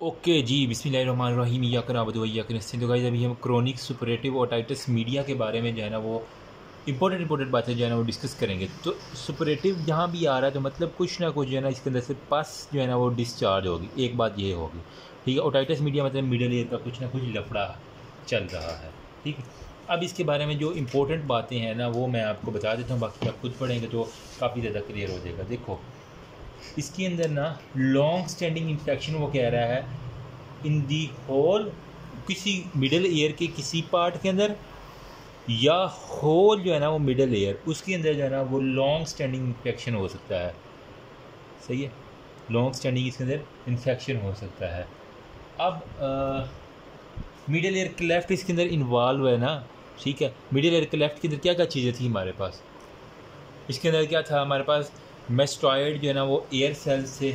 Okay जी, बिस्मिल्लाहिर्रहमानिर्रहीम याकन आबद याकन तो guys अभी हम क्रोनिक सुपरेटिव ओटाइटिस मीडिया के बारे में जो है ना वो इंपॉर्टेंट इंपॉर्टेंट बातें जो है ना वो डिस्कस करेंगे। तो सुपरेटिव जहाँ भी आ रहा है तो मतलब कुछ ना कुछ जो है ना इसके अंदर से पास जो है ना वो डिस्चार्ज होगी। एक बात ये होगी, ठीक है ओटाइटिस मीडिया मतलब मिडल ईयर का कुछ ना कुछ लफड़ा चल रहा है, ठीक है। अब इसके बारे में जो इम्पोर्टेंट बातें हैं ना वो मैं आपको बता देता हूँ, बाकी आप खुद पढ़ेंगे तो काफ़ी ज़्यादा क्लियर हो जाएगा। देखो इसके अंदर ना लॉन्ग स्टैंडिंग इन्फेक्शन वो कह रहा है इन दी होल किसी मिडल ईयर के किसी पार्ट के अंदर, या होल जो है ना वो मिडल ईयर उसके अंदर जो है ना वो लॉन्ग स्टैंडिंग इन्फेक्शन हो सकता है। सही है? लॉन्ग स्टैंडिंग इसके अंदर इन्फेक्शन हो सकता है। अब मिडल ईयर क्लेफ्ट इसके अंदर इन्वॉल्व है ना, ठीक है? मिडिल ईयर क्लेफ्ट के अंदर क्या क्या चीज़ें थी हमारे पास? इसके अंदर क्या था हमारे पास? मेस्ट्रॉयड जो है ना, वो एयर सेल से,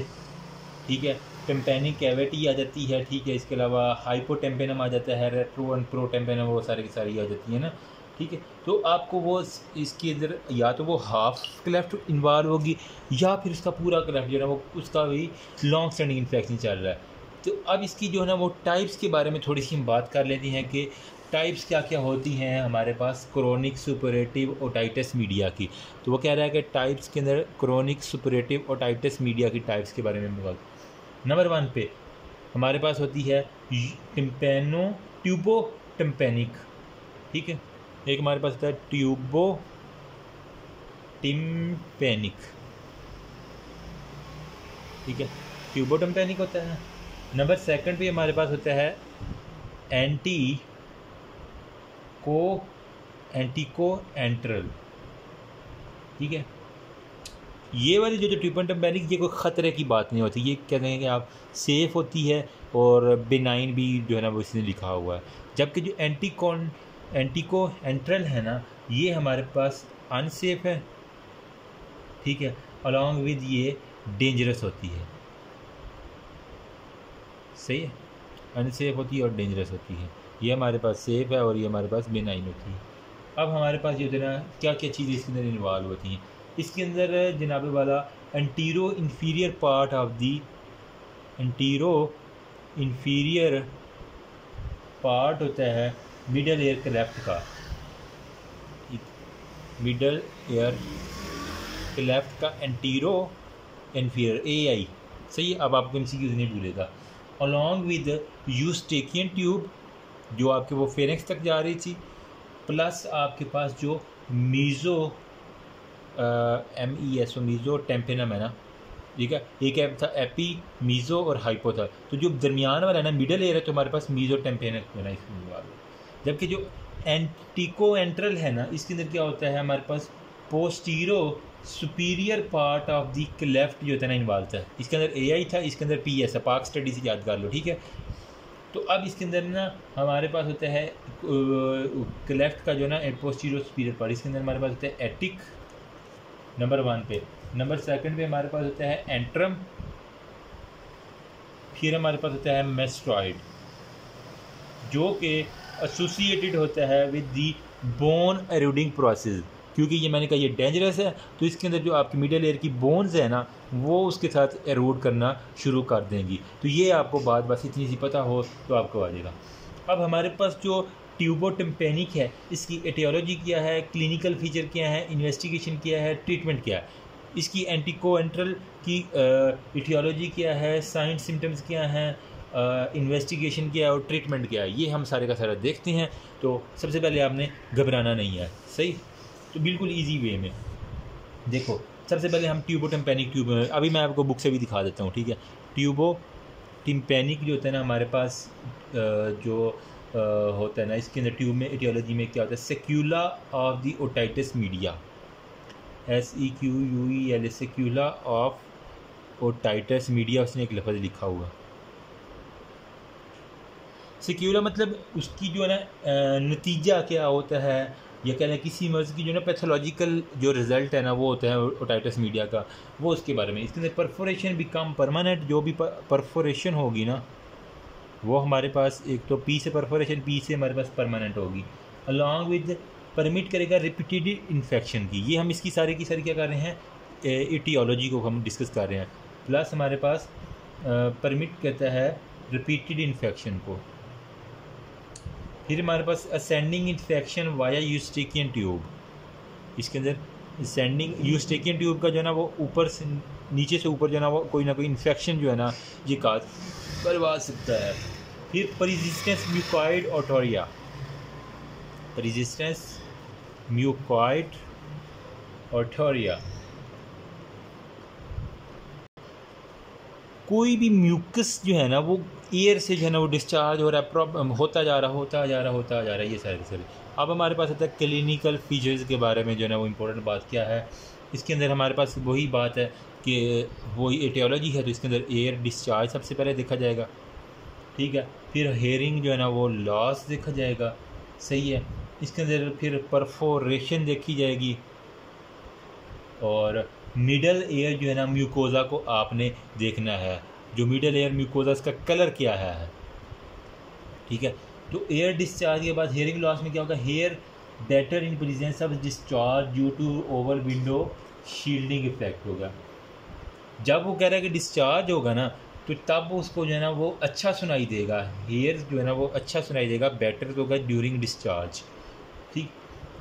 ठीक है टेम्पेनिक कैविटी आ जाती है, ठीक है, इसके अलावा हाइपोटेम्पेनम आ जाता है रेट्रो एंड प्रो टेम्पेनम वो सारी की सारी आ जाती है ना, ठीक है तो आपको वो इसके अंदर या तो वो हाफ़ क्लेफ्ट इन्वॉल्व होगी, या फिर उसका पूरा क्लेफ्ट जो है ना, वो उसका भी लॉन्ग स्टैंडिंग इन्फेक्शन चल रहा है। तो अब इसकी जो है ना, वो टाइप्स के बारे में थोड़ी सी हम बात कर लेते हैं कि टाइप्स क्या क्या होती हैं हमारे पास? क्रोनिक सुपरेटिव ओटाइटिस मीडिया की। तो वो कह रहा है कि टाइप्स के अंदर क्रोनिक सुपरेटिव ओटाइटिस मीडिया की टाइप्स के बारे में बात नंबर वन पे हमारे पास होती है टिम्पेनो ट्यूबो टिम्पेनिक ठीक है? एक हमारे पास होता है ट्यूबो टिम्पेनिक ठीक है? ट्यूबो टिम्पेनिक होता है। नंबर सेकंड पे हमारे पास होता है एंटी को एंटीको एंट्रल ठीक है? ये वाली जो जो ट्रिपन ये कोई ख़तरे की बात नहीं होती। ये क्या हैं कि आप सेफ़ होती है और बेनाइन भी जो है ना वो इसने लिखा हुआ है। जबकि जो एंटीकॉन एंटीको एंट्रल है ना, ये हमारे पास अनसेफ है। ठीक है? अलॉन्ग विद ये डेंजरस होती है। सही है? अनसेफ होती है और डेंजरस होती है। ये हमारे पास सेफ़ है और ये हमारे पास बेनाइन होती है। अब हमारे पास ये ना क्या क्या चीज़ें इसके अंदर इन्वॉल्व होती हैं इसके अंदर जनाब वाला antero inferior part of the antero inferior part होता है मिडल एयर क्लेफ्ट का। मिडल एयर क्लेफ्ट का एंटीरो इन्फीरियर ए आई सही अब आपको एम सी नहीं भूलेगा। अलॉन्ग विद यूस्टेकियन ट्यूब जो आपके वो फेरेंक्स तक जा रही थी प्लस आपके पास जो meso M E S O meso tympanum है ना, ठीक है? एक ऐप था एपी मीज़ो और हाइपो था। तो जो दरमियान वाला है ना मिडल एयर है तो हमारे पास मीज़ो टेम्पेनम है ना, इसमें जबकि जो एंटिको एंट्रल है ना, इसके अंदर क्या होता है, हमारे पास postero superior part of the left जो होता है ना इन्वॉल्व था इसके अंदर ए आई था, इसके अंदर पी एस है पाक स्टडी से याद कर लो, ठीक है? तो अब इसके अंदर ना हमारे पास होता है लेफ़्ट का जो ना पोस्टीरियर सुपीरियर पार्ट इसके अंदर हमारे पास होता है एटिक नंबर वन पे। नंबर सेकंड पे हमारे पास होता है एंट्रम फिर हमारे पास होता है मेस्ट्रॉइड जो कि एसोसिएटेड होता है with the bone eroding process क्योंकि ये मैंने कहा ये डेंजरस है तो इसके अंदर जो आपकी मिडल एयर की बोन्स है ना, वो उसके साथ एरोड करना शुरू कर देंगी। तो ये आपको बात बस इतनी सी पता हो तो आपको आ जाएगा। अब हमारे पास जो ट्यूबोटिम्पेनिक है, इसकी एटियोलॉजी क्या है क्लिनिकल फीचर क्या है इन्वेस्टिगेशन क्या है ट्रीटमेंट क्या है? इसकी एंटीकोएंट्रल की इटियोलॉजी क्या है साइंस सिम्टम्स क्या हैं इन्वेस्टिगेशन क्या है और ट्रीटमेंट क्या है, ये हम सारे का सारा देखते हैं। तो सबसे पहले आपने घबराना नहीं है। सही? तो बिल्कुल ईजी वे में। देखो, सबसे पहले हम ट्यूबो टिम्पेनिक ट्यूब अभी मैं आपको बुक से भी दिखा देता हूँ, ठीक है? ट्यूबो टिम्पेनिक जो होता है ना, हमारे पास जो होता है ना, इसके अंदर ट्यूब में एटियोलॉजी में क्या होता है? Sequela of the otitis media S E Q U E L sequela of otitis media उसने एक लफज लिखा हुआ। सिक्यूला मतलब उसकी जो है ना नतीजा क्या होता है? या कह लें किसी मर्ज़ की जो ना पैथोलॉजिकल जो रिज़ल्ट है ना, वो होता है ओटाइटस मीडिया का, वो उसके बारे में। इसके अंदर परफोरेशन बिकम परमानेंट जो भी परफोरेशन होगी ना, वो हमारे पास एक तो पी से परफोरेशन पी से हमारे पास परमानेंट होगी। अलॉन्ग विद परमिट करेगा रिपीटेड इन्फेक्शन की। ये हम इसकी सारी की सारी क्या कर रहे हैं इटियोलॉजी को हम डिस्कस कर रहे हैं। प्लस हमारे पास परमिट कहता है रिपीटेड इन्फेक्शन को। फिर हमारे पास ascending infection via eustachian tube इसके अंदर असेंडिंग यूस्टिकियन ट्यूब का जो है ना, वो ऊपर से, नीचे से ऊपर जो है ना, वो कोई ना कोई इन्फेक्शन जो है ना, ये काज करवा सकता है। फिर परिजिस्टेंस म्यूकॉइड ऑटोरिया परिजिस्टेंस म्यूकॉइड ऑटोरिया कोई भी म्यूकस जो है ना, वो एयर से जो है ना वो डिस्चार्ज हो रहा है प्रॉब्लम होता जा रहा, होता जा रहा, होता जा रहा है, ये सारे सारे। अब हमारे पास आता है क्लिनिकल फीचर्स के बारे में जो है ना वो इम्पोर्टेंट बात क्या है, इसके अंदर हमारे पास वही बात है कि वही एटियोलॉजी है तो इसके अंदर एयर डिस्चार्ज सबसे पहले देखा जाएगा। ठीक है? फिर हेयरिंग जो है ना वो लॉस देखा जाएगा। सही है? इसके अंदर फिर परफोरेशन देखी जाएगी। और मिडल एयर जो है ना म्यूकोज़ा को आपने देखना है। जो मिडल एयर म्यूकोज़ा इसका कलर क्या है? ठीक है? तो एयर डिस्चार्ज के बाद हेयरिंग लॉस में क्या होगा? Hear better in presence of discharge due to over window shielding effect होगा। जब वो कह रहा है कि डिस्चार्ज होगा ना तो तब उसको जो है ना, वो अच्छा सुनाई देगा। हेयर जो है ना, वो अच्छा सुनाई देगा। बेटर होगा ड्यूरिंग डिस्चार्ज ठीक?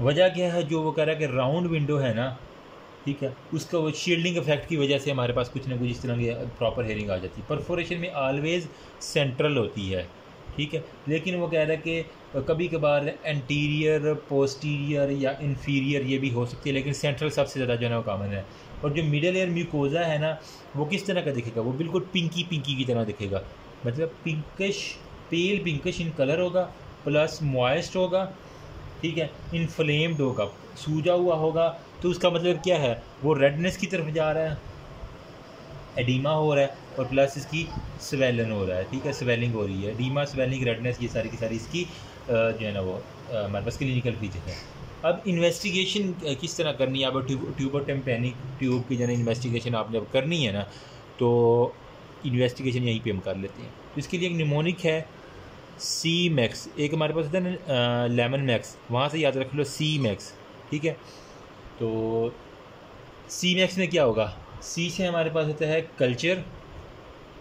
वजह क्या है? जो वो कह रहा है कि राउंड विंडो है ना ठीक है। उसका वो शील्डिंग इफ़ेक्ट की वजह से हमारे पास कुछ ना कुछ इस तरह की प्रॉपर हेयरिंग आ जाती है। परफोरेशन में ऑलवेज सेंट्रल होती है, ठीक है। लेकिन वो कह रहा है कि कभी कभार एंटीरियर पोस्टीरियर या इन्फीरियर ये भी हो सकती है, लेकिन सेंट्रल सबसे ज़्यादा जो है ना कॉमन है। और जो मिडल एयर म्यूकोज़ा है ना, वो किस तरह का दिखेगा? वो बिल्कुल पिंकी पिंकी की तरह दिखेगा। मतलब pinkish pale pinkish in colour होगा प्लस मॉइस्ट होगा, ठीक है। इनफ्लेम्ड होगा, सूजा हुआ होगा तो उसका मतलब क्या है? वो रेडनेस की तरफ़ जा रहा है एडीमा हो रहा है और प्लस इसकी स्वेलन हो रहा है, ठीक है? स्वेलिंग हो रही है। एडीमा स्वेलिंग रेडनेस ये सारी की सारी इसकी जो है ना वो हमारे पास क्लिनिकल फीचर है। अब इन्वेस्टिगेशन किस तरह करनी है? अब ट्यूब ट्यूबर टेम्पेनिक ट्यूब की जो है इन्वेस्टिगेशन आपने अब करनी है ना तो इन्वेस्टिगेशन यहीं पे हम कर लेते हैं। तो इसके लिए एक निमोनिक है सी मैक्स एक हमारे पास होता है ना लेमन मैक्स वहाँ से याद रख लो सी मैक्स ठीक है? तो सी मैक्स में क्या होगा? सी से हमारे पास होता है कल्चर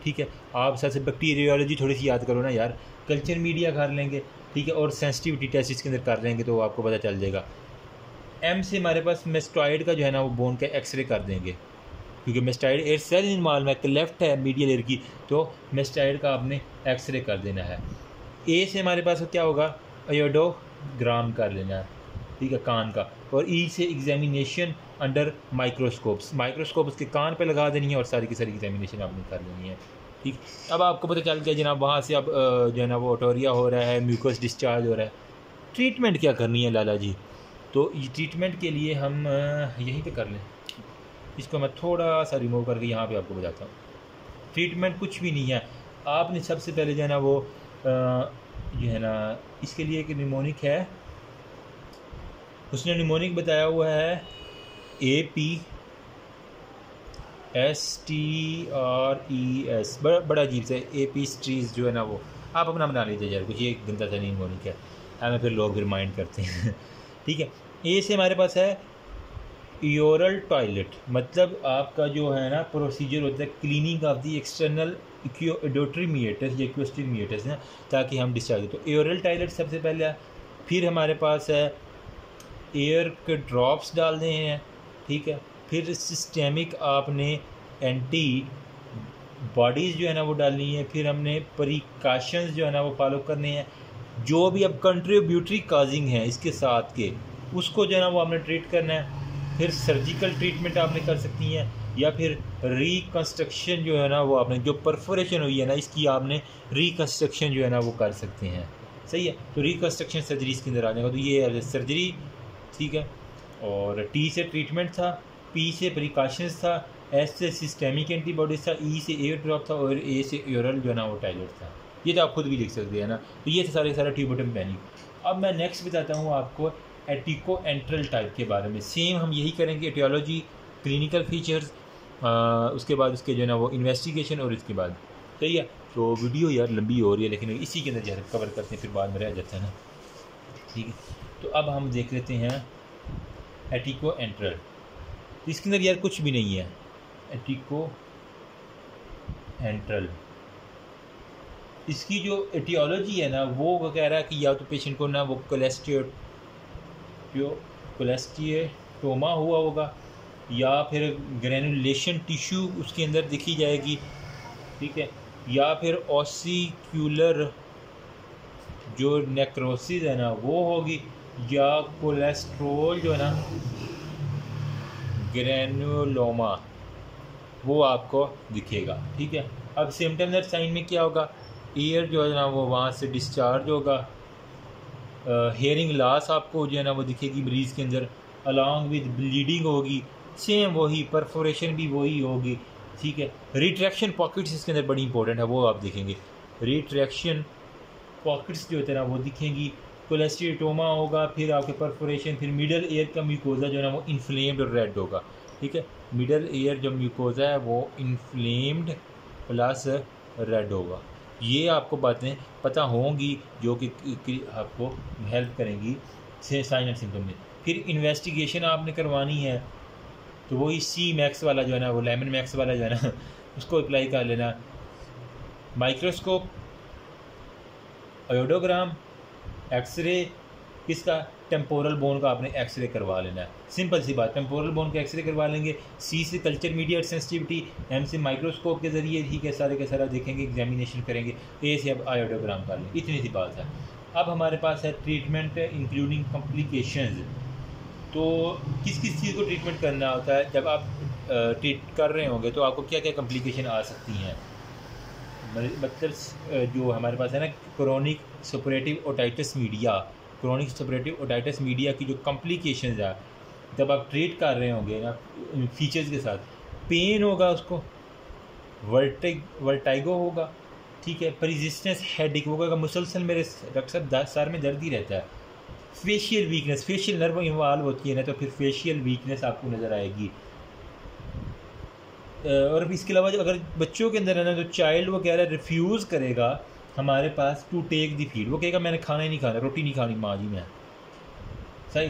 ठीक है? आप सबसे बैक्टीरियोलॉजी थोड़ी सी याद करो ना यार। कल्चर मीडिया कर लेंगे, ठीक है? और सेंसिटिविटी टेस्ट इसके अंदर कर लेंगे तो आपको पता चल जाएगा। एम से हमारे पास मेस्टॉइड का जो है ना, वो बोन का एक्सरे कर देंगे। क्योंकि मेस्टाइड एयर सेल इन माल में लेफ़्ट है मीडियल एयर की तो मेस्टाइड का आपने एक्सरे कर देना है। ए से हमारे पास क्या होगा? अयोडोग्राम कर लेना है, ठीक है? कान का। और ई e से एग्जामिनेशन अंडर माइक्रोस्कोप्स माइक्रोस्कोप उसके कान पे लगा देनी है और सारी की सारी एग्जामिनेशन आपने कर लेनी है। ठीक? अब आपको पता चल गया जनाब, वहाँ से अब जो है ना, वो ऑटोरिया हो रहा है म्यूकस डिस्चार्ज हो रहा है। ट्रीटमेंट क्या करनी है लाला जी? तो ये ट्रीटमेंट के लिए हम यहीं पे कर लें। इसको मैं थोड़ा सा रिमूव करके यहाँ पे आपको बताता हूँ। ट्रीटमेंट कुछ भी नहीं है। आपने सबसे पहले जो है ना वो जो है ना, इसके लिए एक निमोनिक है। उसने निमोनिक बताया हुआ है A P S T R E S बड़ा बड़ा अजीब से ए पी स्ट्रीज जो है ना वो। आप अपना बना लीजिए यार, कुछ ये गंदा सा निमोनिक है। हमें फिर लोग रिमाइंड करते हैं। ठीक है ए से हमारे पास है यूरल टॉयलेट मतलब आपका जो है ना प्रोसीजर होता है cleaning of the external auditory meatus या हैं ताकि हम डिस्चार्ज तो एयरल टॉयलेट सबसे पहले फिर हमारे पास है एयर के ड्रॉप्स डालने हैं, ठीक है? फिर सिस्टेमिक आपने एंटी बॉडीज़ जो है ना वो डालनी है, फिर हमने प्रिकॉशंस जो है ना वो फॉलो करने हैं। जो भी अब कंट्रीब्यूटरी काजिंग है इसके साथ के, उसको जो है ना वो आपने ट्रीट करना है। फिर सर्जिकल ट्रीटमेंट आपने कर सकती हैं, या फिर रिकन्स्ट्रक्शन जो है ना वो आपने, जो परफोरेशन हुई है ना, इसकी आपने रिकन्स्ट्रक्शन जो है ना वो कर सकते हैं। सही है? तो रिकन्स्ट्रक्शन सर्जरी इसके अंदर आ जाएगा तो ये सर्जरी ठीक है? और टी से ट्रीटमेंट था पी से प्रिकॉशंस था एस से सिस्टेमिक एंटीबॉडीज था ई e से एयर ड्रॉप था और ए से यूरल जो है ना वो टैबलेट था। ये तो आप खुद भी लिख सकते हैं ना? तो ये सारे सारा ट्यूबोटम पैनिक अब मैं नेक्स्ट बताता हूँ आपको एटिको एंट्रल टाइप के बारे में। सेम हम यही करेंगे एटियोलॉजी क्लिनिकल फीचर्स उसके बाद उसके जो है ना वो इन्वेस्टिगेशन और इसके बाद। सही है? तो वीडियो यार लंबी हो रही है, लेकिन इसी के अंदर जो कवर करते हैं, फिर बाद में रह जाता है ना। ठीक है। तो अब हम देख लेते हैं एटिको एंट्रल तो इसके अंदर यार कुछ भी नहीं है। एटिको एंट्रल इसकी जो एटियोलॉजी है ना, वो कह रहा है कि, या तो पेशेंट को ना वो कोलेस्ट्रियो कोलेस्टियोटोमा हुआ होगा, या फिर ग्रेनुलेशन टिश्यू उसके अंदर दिखी जाएगी, ठीक है, या फिर ऑसिक्यूलर जो नेक्रोसिस है ना, वो होगी। या कोलेस्ट्रोल जो है ना ग्रेनुलोमा वो आपको दिखेगा, ठीक है? अब सिम्टम्स साइन में क्या होगा? ईयर जो है ना, वो वहाँ से डिस्चार्ज होगा। हेयरिंग लॉस आपको जो है ना, वो दिखेगी मरीज़ के अंदर। अलॉन्ग विद ब्लीडिंग होगी। सेम वही परफोरेशन भी वही होगी, ठीक है? रिट्रैक्शन पॉकेट्स इसके अंदर बड़ी इंपॉर्टेंट है, वो आप देखेंगे। रिट्रैक्शन पॉकेट्स जो हैं ना, वो दिखेंगी। कोलेस्ट्रीटोमा होगा, फिर आपके परफोरेशन, फिर मिडल एयर का म्यूकोजा जो है ना, वो इन्फ्लेम्ड और रेड होगा। ठीक है? मिडल एयर जो म्यूकोजा है, वो इन्फ्लेम्ड प्लस रेड होगा। ये आपको बातें पता होंगी, जो कि आपको हेल्प करेंगी साइन एंड सिम्टम में। फिर इन्वेस्टिगेशन आपने करवानी है तो वही सी मैक्स वाला जो है ना, वो लेमन मैक्स वाला जो है ना, उसको अप्लाई कर लेना। माइक्रोस्कोप आयोडोग्राम एक्सरे, किसका? टेम्पोरल बोन का आपने एक्सरे करवा लेना है। सिंपल सी बात, टेम्पोरल बोन का एक्सरे करवा लेंगे। सी से कल्चर मीडिया सेंसिटिविटी, एम से माइक्रोस्कोप के ज़रिए है सारे के सारा देखेंगे एग्जामिनेशन करेंगे, ए से अब आयोडोग्राम कर लेंगे। इतनी सी बात है। अब हमारे पास है ट्रीटमेंट इंक्लूडिंग कॉम्प्लिकेशन तो किस किस चीज़ को ट्रीटमेंट करना होता है? जब आप ट्रीट कर रहे होंगे तो आपको क्या क्या कॉम्प्लिकेशन आ सकती हैं? मतलब जो हमारे पास है ना chronic suppurative otitis media chronic suppurative otitis media की जो कॉम्प्लिकेशन है, जब आप ट्रीट कर रहे होंगे ना फीचर्स के साथ पेन होगा उसको वर्टिग वर्टाइगो होगा, ठीक है परिजिस्टेंस हेडिक होगा मुसलसल मेरे साहब सर में दर्द ही रहता है। Facial weakness facial nerve involve होती है ना तो फिर फेशियल वीकनेस आपको नज़र आएगी। और इसके अलावा अगर बच्चों के अंदर है ना तो चाइल्ड वो कह रहा है रिफ्यूज़ करेगा, हमारे पास टू टेक दी फ़ीड वो कहेगा, मैंने खाना ही नहीं खाना, रोटी नहीं खानी, माँ जी मैं। सही?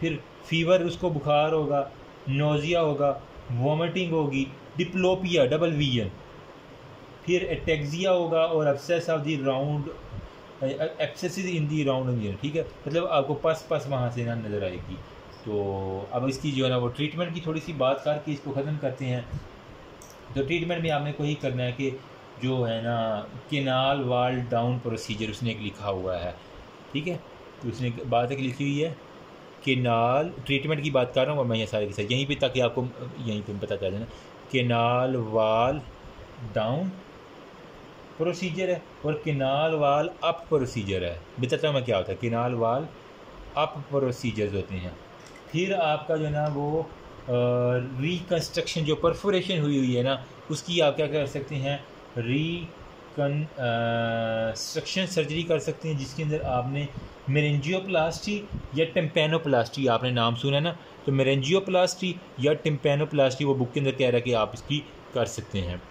फिर फीवर उसको बुखार होगा नोज़िया होगा वॉमिटिंग होगी डिप्लोपिया डबल वीजन फिर एटेक्जिया होगा और abscess of the round abscess in the round ठीक है? मतलब आपको पस पस वहाँ से ना नज़र आएगी। तो अब इसकी जो है ना, वो ट्रीटमेंट की थोड़ी सी बात करके इसको ख़त्म करते हैं। तो ट्रीटमेंट में आपने को ही करना है कि जो है ना, केनाल वाल डाउन प्रोसीजर उसने एक लिखा हुआ है। ठीक है? तो उसने बात एक लिखी हुई है, केनाल ट्रीटमेंट की बात कर रहा हूँ मैं ये सारे के साथ यहीं पर ताकि आपको, यहीं पर पता चल जाए केनाल वाल डाउन प्रोसीजर है और केनाल वाल अप प्रोसीजर है। बताता हूँ मैं क्या होता है। केनाल वाल अप प्रोसीजर्स होते हैं। फिर आपका जो है ना वो रिकन्स्ट्रक्शन जो परफोरेशन हुई हुई है ना, उसकी आप क्या कर सकते हैं? रिकन्स्ट्रक्शन सर्जरी कर सकते हैं, जिसके अंदर आपने मेरेंजियोप्लास्टी या टेम्पेनोप्लास्टी आपने नाम सुना है ना? तो मेरेंजियोप्लास्टी या टिम्पेनोप्लास्टी वो बुक के अंदर कह रहा है कि आप इसकी कर सकते हैं।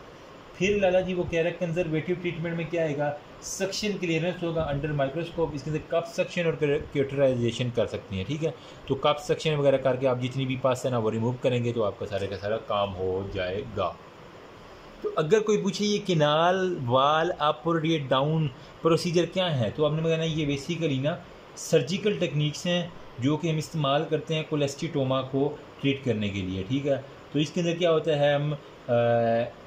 फिर लाला जी वो कह रहा है कंजर्वेटिव ट्रीटमेंट में क्या आएगा? सक्शन क्लियरेंस होगा अंडर माइक्रोस्कोप इसके अंदर कप सक्शन और क्यूटराइजेशन कर सकती हैं, ठीक है? तो कप सक्शन वगैरह करके आप जितनी भी पास है ना, वो रिमूव करेंगे तो आपका सारे का सारा काम हो जाएगा। तो अगर कोई पूछे, ये किनाल, वाल अप और ये डाउन प्रोसीजर क्या है? तो आपने बताना ये बेसिकली ना सर्जिकल टेक्निक्स हैं, जो कि हम इस्तेमाल करते हैं कोलेस्टिटोमा को ट्रीट करने के लिए, ठीक है? तो इसके अंदर क्या होता है, हम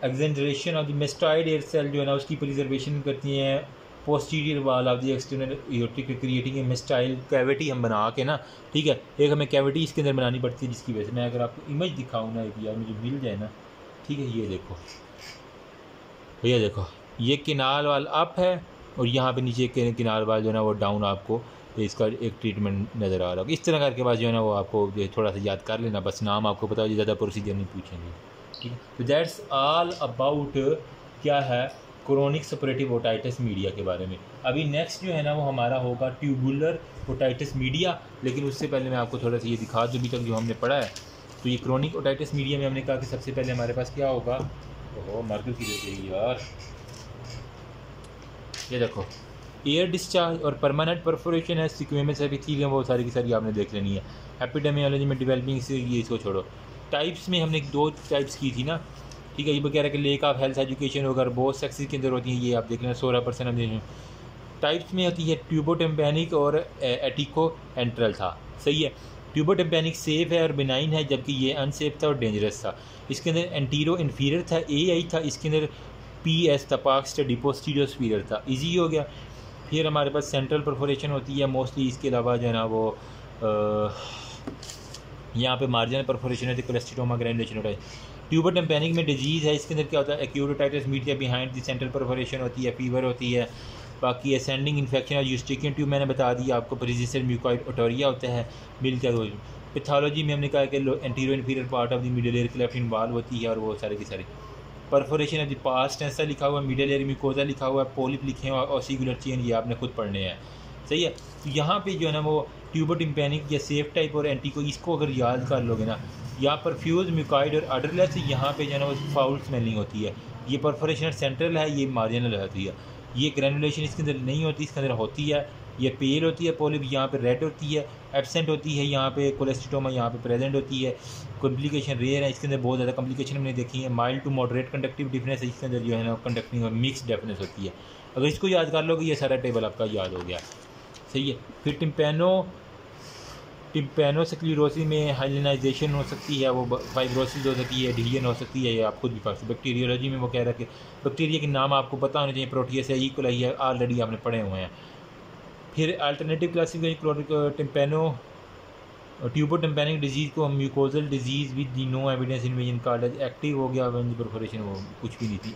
exenteration of the mastoid air cell जो है ना, उसकी प्रिजर्वेशन करती हैं posterior wall of the external auditory creating mastoid cavity हम बना के ना, ठीक है? एक हमें कैविटी इसके अंदर बनानी पड़ती है, जिसकी वजह से मैं अगर आपको इमेज दिखाऊँ ना एक यार मुझे मिल जाए ना, ठीक है? ये देखो भैया देखो, ये किनार वाल अप है, और यहाँ पे नीचे किनार वाल जो है ना, वो डाउन आपको इसका एक ट्रीटमेंट नज़र आ रहा है इस तरह करके बाद जो है ना, वो आपको थोड़ा सा याद कर लेना, बस नाम आपको पता हो ज़्यादा प्रोसीजर नहीं पूछेंगे। तो दैट्स ऑल अबाउट क्या है क्रोनिक सपरेटिव ओटाइटिस मीडिया के बारे में। अभी नेक्स्ट जो है ना वो हमारा होगा ट्यूबुलर ओटाइटिस मीडिया लेकिन उससे पहले मैं आपको थोड़ा सा ये दिखा दूँ, अभी तक जो हमने पढ़ा है तो ये क्रोनिक ओटाइटिस मीडिया में हमने कहा कि सबसे पहले हमारे पास क्या होगा? ओहो मर्द की यार। ये देखो एयर डिस्चार्ज और परमानेंट परफोरेशन है, सिक्वेमेंस चीज़ें वो सारी की सारी आपने देख लेनी है। एपिडेमियोलॉजी में डिवेलपिंग से ये इसको छोड़ो। टाइप्स में हमने दो टाइप्स की थी ना। ठीक है, ये कह रहा है कि लेक ऑफ़ हेल्थ एजुकेशन अगर बहुत सेक्सेस के अंदर होती हैं, ये आप देख लें सोलह परसेंट हम देख टाइप्स में होती है ट्यूबोटेम्पेनिक और एटिको एंट्रल था। सही है। ट्यूबोटेम्पेनिक सेफ़ है और बिनाइन है, जबकि ये अनसेफ था और डेंजरस था। इसके अंदर एंटीरो इन्फीरियर था ए आई था, इसके अंदर पी एस पाक स्टडी स्पीरियर था। ईजी हो गया। फिर हमारे पास सेंट्रल परफोरेशन होती है मोस्टली इसके अलावा जो है ना वो यहाँ पे मार्जिन परफोरेशन होती है कोलेस्ट्रोमा ग्रैंडुलेशन होता है। ट्यूबर टेम्पेनिक में डिज़ीज़ है, इसके अंदर क्या होता है? Acute otitis media behind the central perforation होती है फीवर होती है। बाकी असेंडिंग इन्फेक्शन और यूस्टिकियन ट्यूब मैंने बता दिया आपको प्रिजिस्टर म्यूकॉइड ओटोरिया होता है, मिलता है। पैथोलॉजी में हमने कहा कि antero inferior part of the middle ear cleft involve होती है और वो सारे की सारी। परफोरेशन ऑफ़ द पास्ट टेंसा लिखा हुआ है मिडल एयर म्यूकोजा लिखा हुआ है पोलिप लिखे हुआ और सीगुलर चेन ये आपने खुद पढ़ने हैं। सही है। तो यहाँ पे जो है ना वो ट्यूबर टिम्पेनिक या सेफ़ टाइप और एंटी को इसको अगर याद कर लोगे ना या परफ्यूज म्यूकाइड और अडरलेस यहाँ पे जो है ना वो फाउल स्मेलिंग होती है। ये परफोरेशन सेंट्रल है, ये मार्जिनल होती है। ये ग्रेनुलेशन इसके अंदर नहीं होती, इसके अंदर होती है। ये पेल होती है पोलिप यहाँ पे रेड होती है, एबसेंट होती है यहाँ पे कोलेस्टिटोमा यहाँ पे प्रेजेंट होती है। कॉम्प्लिकेशन रेयर है, इसके अंदर बहुत ज़्यादा कॉम्प्लिकेशन हमने देखी है। Mild to moderate conductive difference है, इसके अंदर जो है ना कंडक्टिंग और मिक्स डेफनेस होती है। अगर इसको याद कर लो लोगे, ये सारा टेबल आपका याद हो गया। सही है फिर टिम्पेनो टिम्पेनो टिम्पेनोसिक्लिरोसिस में हाइलिनाइजेशन हो सकती है, वो फाइब्रोसिस हो सकती है, डिलीजन हो सकती है, या आप खुद भी पढ़ सकते बैक्टीरियोलॉजी में वो कह रहा है कि, बैक्टीरिया के नाम आपको पता होना चाहिए प्रोटीस है इक्वलाई है ऑलरेडी आपने पढ़े हुए हैं। फिर alternative classification tympano tubo tympanic disease को mucosal disease with no evidence invasion card active हो गया वो कुछ भी नहीं थी।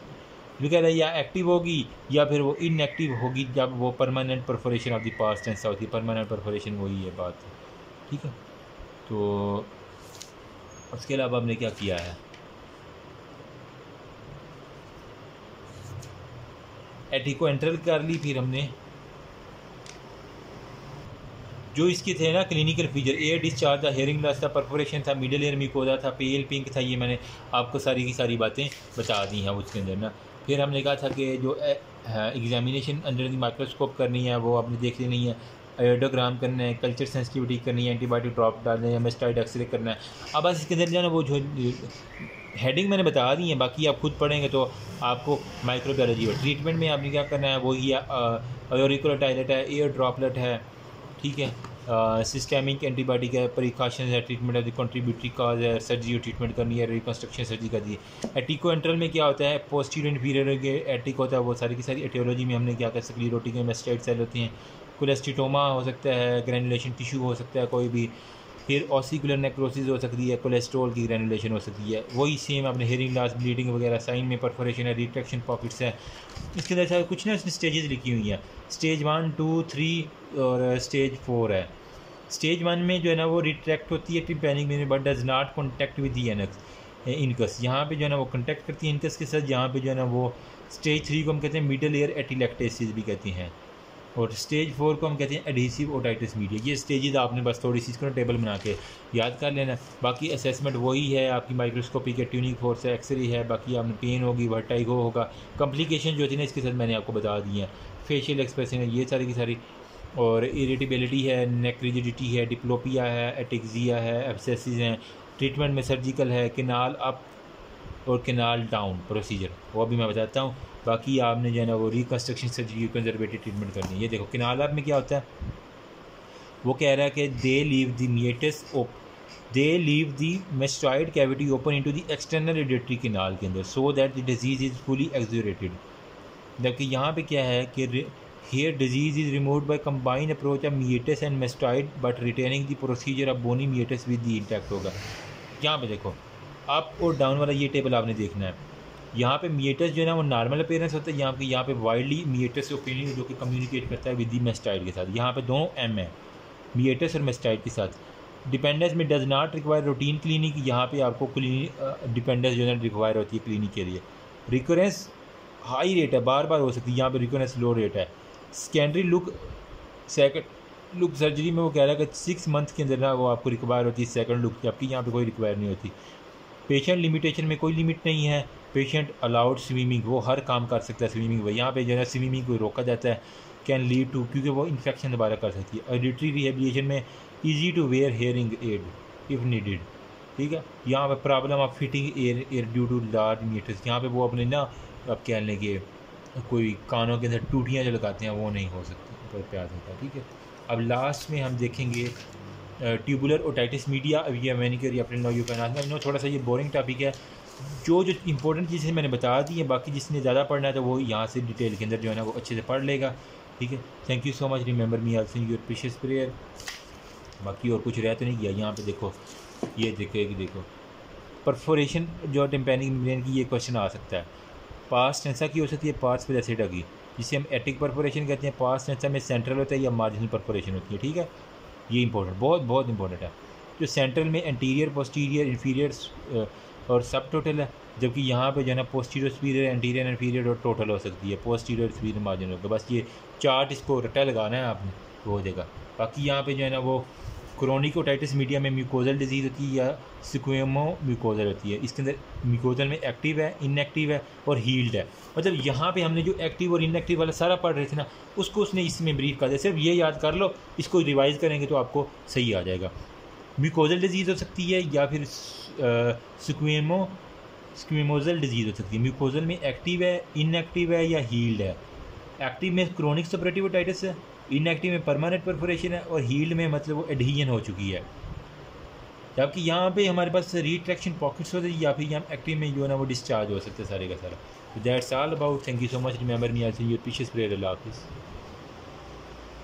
जो कह रहे हैं या एक्टिव होगी, या फिर वो इनएक्टिव होगी जब वो permanent perforation of the past tense होती है परमानेंट परफोरेशन वही है बात। ठीक है? तो उसके अलावा हमने क्या किया है? एटी को एंट्रल कर ली फिर हमने। जो इसके थे ना क्लिनिकल फीचर एयर डिस्चार्ज था हेयरिंग लॉस था परफोरेशन था मिडल एयर मिकोदा था पेल पिंक था, ये मैंने आपको सारी की सारी बातें बता दी हैं उसके अंदर ना। फिर हमने कहा था कि जो एग्जामिनेशन अंडर द माइक्रोस्कोप करनी है, वो आपने देख लेनी है। आयोडोग्राम करना है कल्चर सेंसिटिविटी करनी है एंटीबायोटिक ड्रॉप डालना है मेस्टाइड एक्सरे करना है। अब बस इसके अंदर जो है ना, वो जो हेडिंग मैंने बता दी है, बाकी आप खुद पढ़ेंगे तो आपको माइक्रोबायोलॉजी और ट्रीटमेंट में आपने क्या करना है वही है टाइलेट है एयर ड्रॉपलेट है, ठीक है? सिस्टेमिक एंटीबायोटिक है प्रिकॉशन है ट्रीटमेंट है कॉन्ट्रीब्यूटरी काज है सर्जरी और ट्रीटमेंट करनी है रिकन्स्ट्रक्शन सर्जरी करनी है। एटिको एंट्रल में क्या होता है? पोस्टीरियर इन्फीरियर एटिक होता है, वो सारी की सारी एटियोलॉजी में हमने क्या कर सकली रोटी के मेस्टाइड सेल होती हैं। कोलेस्टिटोमा हो सकता है ग्रेनुलेशन टिश्यू हो सकता है, कोई भी। फिर ऑसिकुलर नेक्रोसिस हो सकती है कोलेस्ट्रॉल की ग्रेनुलेशन हो सकती है। वही सेम अपने हेयरिंग लॉस ब्लीडिंग वगैरह साइन में परफोरेशन है रिट्रैक्शन पॉकेट्स है। इसके अंदर कुछ ना स्टेजेस लिखी हुई हैं। स्टेज वन टू थ्री और स्टेज फोर है। स्टेज वन में जो है ना वो रिट्रैक्ट होती है टिम्पैनिक में but does not contact with the incus incus यहाँ पे जो है ना वो कॉन्टैक्ट करती है इनकस के साथ, यहाँ पे जो है ना वो स्टेज थ्री को हम कहते हैं मिडल एयर एटिलेक्टेसिस भी कहते हैं, और स्टेज फोर को हम कहते हैं एडहेसिव ओटाइटिस मीडिया ये स्टेजेस आपने बस थोड़ी सी इसको टेबल बना के याद कर लेना बाकी असेसमेंट वही है, आपकी माइक्रोस्कोपी के ट्यूनिक फोर्स है एक्सरे है, बाकी आपने पेन होगी वर्टाइगो होगा। कम्प्लिकेशन जो थी ना, इसके साथ मैंने आपको बता दी है। फेशियल एक्सप्रेशन है, ये सारी की सारी और इरिटेबिलिटी है नेक रिजिडिटी है डिप्लोपिया है एटिक्जिया है एब्सेसिस हैं ट्रीटमेंट में सर्जिकल है किनाल अप और किनाल डाउन प्रोसीजर वो भी मैं बताता हूँ, बाकी आपने जो है ना वो रिकन्स्ट्रक्शन सर्जरी कंजर्वेटिव ट्रीटमेंट करनी है। ये देखो किनाल अप में क्या होता है? वो कह रहा है कि they leave the meatus open they leave the mastoid cavity open into the external auditory canal के अंदर so that the disease is fully exteriorised जबकि यहाँ पे क्या है कि here disease is remove by combine approach of meatus and mastoid but retaining the procedure of bony meatus with the intact होगा। यहाँ पे देखो अप और डाउन वाला ये टेबल आपने देखना है। यहाँ पे मीटस जो है ना, वो नॉर्मल अपेयरेंस होता है, यहाँ पे यहाँ पे वाइडली मीटस ओपिनियन जो कि कम्युनिकेट करता है विद दी मेस्टाइड के साथ। यहाँ पे दो एम है मीटस और मेस्टाइड के साथ। डिपेंडेंस में does not require routine clinic यहाँ पे आपको क्लिनिक डिपेंडेंस जो है ना रिक्वायर होती है क्लिनिक के लिए। रिकोरेंस हाई रेट है बार बार हो सकती है, यहाँ पर रिकोरेंस लो रेट है। Secondary look second look surgery में वो कह रहा है कि सिक्स मंथ के अंदर ना वो आपको रिक्वायर होती है सेकेंड लुक जबकि यहाँ पे कोई रिक्वायर नहीं होती। पेशेंट लिमिटेशन में कोई लिमिट नहीं है। पेशेंट अलाउड स्विमिंग वो हर काम कर सकता है स्विमिंग में। यहाँ पे जो है स्विमिंग को रोका जाता है कैन लीड टू क्योंकि वो इन्फेक्शन दोबारा कर सकती है। ऑडिटरी रिहेबिलिटेशन में easy to wear hearing aid if needed ठीक है? यहाँ पे problem of fitting ear ear due to large meatus यहाँ पे वो अपने ना, अब कह लें कि कोई कानों के अंदर टूटियाँ जो लगाते हैं, वो नहीं हो सकती तो प्याज होता है ठीक है? अब लास्ट में हम देखेंगे ट्यूबुलर ओटाइटिस मीडिया अब ये मैंने करी अपने नो यू कैन नो, थोड़ा सा ये बोरिंग टॉपिक है। जो जो इंपॉर्टेंट चीज़ें मैंने बता दी हैं, बाकी जिसने ज़्यादा पढ़ना है तो वो यहाँ से डिटेल के अंदर जो है ना, वो अच्छे से पढ़ लेगा, ठीक है? Thank you so much remember me also your precious prayer बाकी और कुछ रह तो नहीं किया यहाँ पे देखो, ये देखो एक देखो। परफोरेशन जो टिम्पैनिक मेम्ब्रेन की ये क्वेश्चन आ सकता है। पास टेंसा की हो सकती है पास पर जैसे डगी जिसे हम एटिक परफोरेशन कहते हैं। पास टेंसा में सेंट्रल होता है या मार्जिनल परफोरेशन होती है, ठीक है? ये इंपॉर्टेंट बहुत बहुत इंपॉर्टेंट है। जो सेंट्रल में एंटीरियर पोस्टीरियर इन्फीरियर और सब टोटल है, जबकि यहाँ पे जो है ना पोस्टीरियर स्पीरियर एंटीरियर एंफीरियर और टोटल हो सकती है। पोस्टीरियर स्पीरियर मार्जिन होगा बस ये चार्ट इसको रटा लगाना है आपने तो हो जाएगा। बाकी यहाँ पे जो है ना, वो क्रोनिक ओटाइटिस मीडिया में म्यूकोजल डिज़ीज़ होती है या सिक्वेमो म्यूकोजल होती है। इसके अंदर म्यूकोजल में एक्टिव है इनएक्टिव है और हील्ड है। मतलब यहाँ पे हमने जो एक्टिव और इनएक्टिव वाला सारा पढ़ रहे थे ना, उसको उसने इसमें ब्रीफ कर दिया। सिर्फ़ ये याद कर लो, इसको रिवाइज करेंगे तो आपको सही आ जाएगा। म्यूकोजल डिज़ीज़ हो सकती है या फिर सिक्वेमो स्क्वीमोजल डिज़ीज़ हो सकती है। म्यूकोजल में एक्टिव है इनएक्टिव है या हील्ड है। एक्टिव में क्रोनिक सपरेटिव ओटाइटिस है। इनएक्टिव में परमानेंट परफोरेशन है और हील्ड में मतलब वो एडहीजन हो चुकी है। जबकि यहाँ पे हमारे पास रिट्रैक्शन पॉकेट्स होते हैं या फिर यहाँ एक्टिव में जो है ना वो डिस्चार्ज हो सकते हैं सारे का सारा। That's all about thank you so much remember me your precious prayer अल्लाह हाफिज़